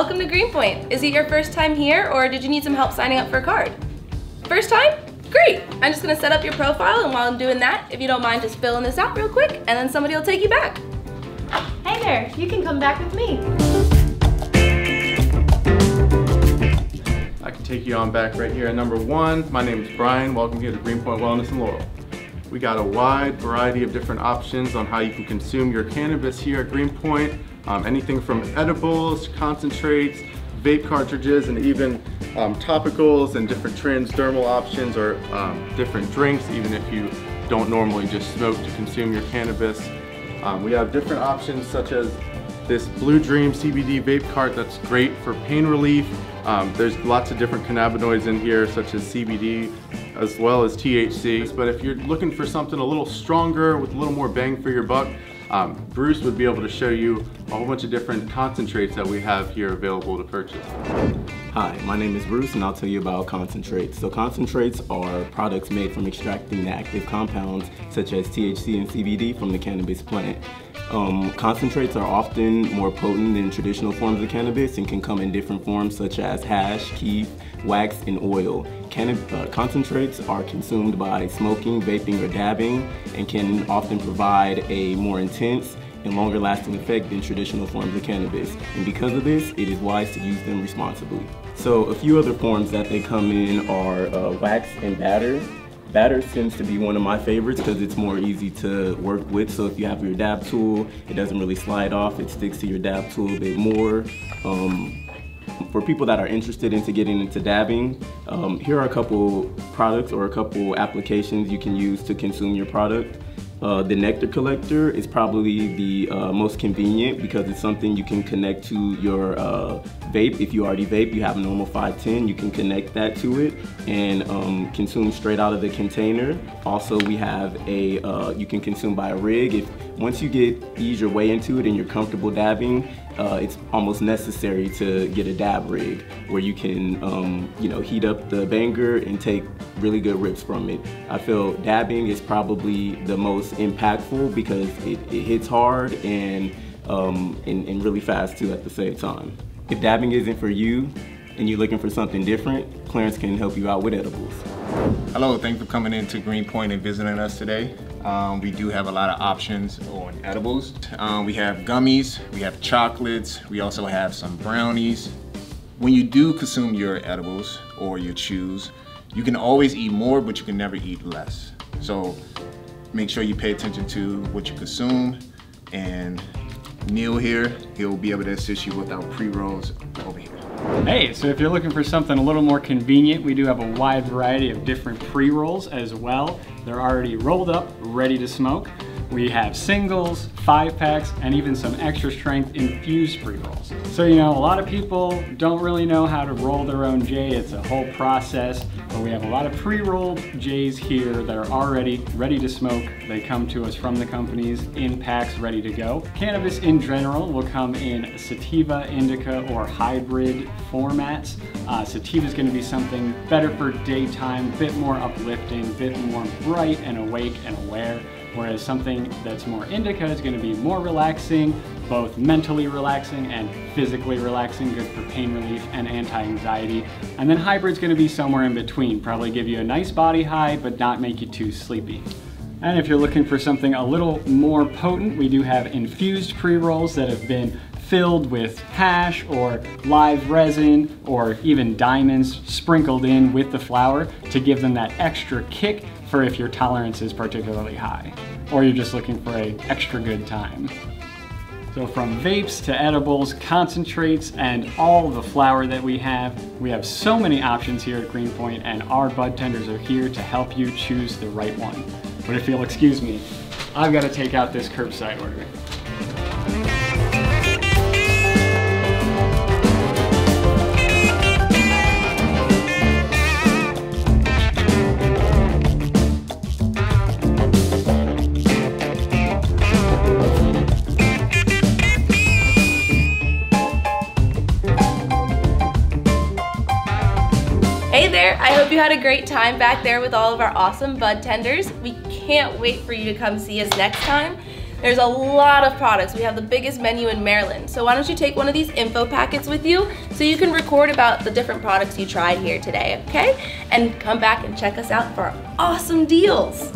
welcome to Green Point. Is it your first time here or did you need some help signing up for a card? First time? Great. I'm just gonna set up your profile and while I'm doing that, if you don't mind just filling this out real quick and then somebody will take you back. Hey there, you can come back with me. I can take you on back right here at number one. My name is Brian. Welcome here to Green Point Wellness in Laurel. We got a wide variety of different options on how you can consume your cannabis here at Green Point. Um, anything from edibles, concentrates, vape cartridges, and even um, topicals and different transdermal options or um, different drinks, even if you don't normally just smoke to consume your cannabis. Um, we have different options such as this Blue Dream CBD vape cart that's great for pain relief. Um, there's lots of different cannabinoids in here such as CBD as well as THC. But if you're looking for something a little stronger with a little more bang for your buck, um, Bruce would be able to show you a whole bunch of different concentrates that we have here available to purchase. Hi, my name is Bruce and I'll tell you about concentrates. So concentrates are products made from extracting the active compounds such as THC and CBD from the cannabis plant. Um, concentrates are often more potent than traditional forms of cannabis and can come in different forms such as hash, kief, wax, and oil. uh, concentrates are consumed by smoking, vaping, or dabbing and can often provide a more intense and longer lasting effect than traditional forms of cannabis. And because of this, it is wise to use them responsibly. So a few other forms that they come in are uh, wax and batter. Batter tends to be one of my favorites because it's more easy to work with. So if you have your dab tool, it doesn't really slide off. It sticks to your dab tool a bit more. Um, for people that are interested into getting into dabbing, um, here are a couple products or a couple applications you can use to consume your product. Uh, the nectar collector is probably the uh, most convenient because it's something you can connect to your uh, vape. If you already vape, you have a normal 510, you can connect that to it and um, consume straight out of the container. Also, we have a, uh, you can consume by a rig. If Once you get, ease your way into it and you're comfortable dabbing, uh, it's almost necessary to get a dab rig where you can, um, you know, heat up the banger and take really good rips from it. I feel dabbing is probably the most impactful because it, it hits hard and, um, and, and really fast too at the same time. If dabbing isn't for you and you're looking for something different, Clarence can help you out with edibles. Hello, thanks for coming into Green Point and visiting us today. Um, we do have a lot of options on edibles. Um, we have gummies, we have chocolates, we also have some brownies. When you do consume your edibles or your chews, you can always eat more, but you can never eat less. So make sure you pay attention to what you consume and Neil here, he'll be able to assist you with our pre-rolls over here. Hey, so if you're looking for something a little more convenient, we do have a wide variety of different pre-rolls as well. They're already rolled up, ready to smoke. We have singles, five packs, and even some extra strength infused pre-rolls. So you know, a lot of people don't really know how to roll their own J. It's a whole process, but we have a lot of pre-rolled J's here that are already ready to smoke. They come to us from the companies in packs ready to go. Cannabis in general will come in sativa, indica, or hybrid formats. Uh, sativa is gonna be something better for daytime, a bit more uplifting, bit more bright and awake and aware whereas something that's more indica is going to be more relaxing, both mentally relaxing and physically relaxing, good for pain relief and anti-anxiety. And then hybrid's going to be somewhere in between, probably give you a nice body high, but not make you too sleepy. And if you're looking for something a little more potent, we do have infused pre-rolls that have been filled with hash or live resin or even diamonds sprinkled in with the flower to give them that extra kick for if your tolerance is particularly high or you're just looking for a extra good time. So from vapes to edibles, concentrates, and all the flower that we have, we have so many options here at Green Point and our bud tenders are here to help you choose the right one. But if you'll excuse me, I've got to take out this curbside order. Had a great time back there with all of our awesome bud tenders. We can't wait for you to come see us next time. There's a lot of products. We have the biggest menu in Maryland. So why don't you take one of these info packets with you so you can record about the different products you tried here today, okay? And come back and check us out for awesome deals.